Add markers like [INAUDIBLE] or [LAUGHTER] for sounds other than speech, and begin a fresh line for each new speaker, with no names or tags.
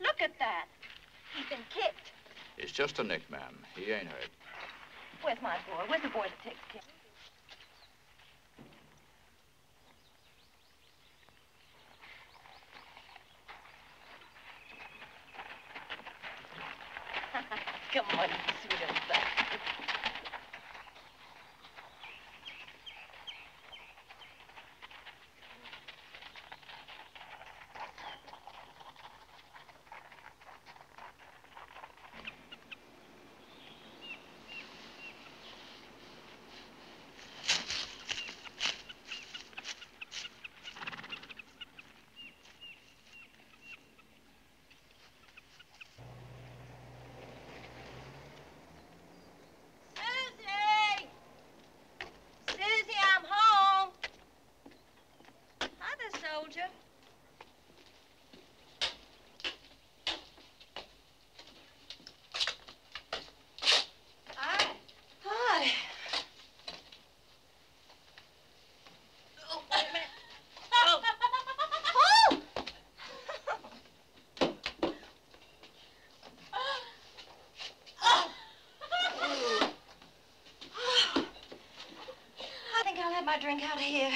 Look at that. He's been kicked.
It's just a nick, ma'am. He ain't hurt.
Where's my boy? Where's the boy that takes care? [LAUGHS] Come on, you sweet old thing. Soldier. Hi. Hi. Oh, wait a minute. Oh. Oh! I think I'll have my drink out of here.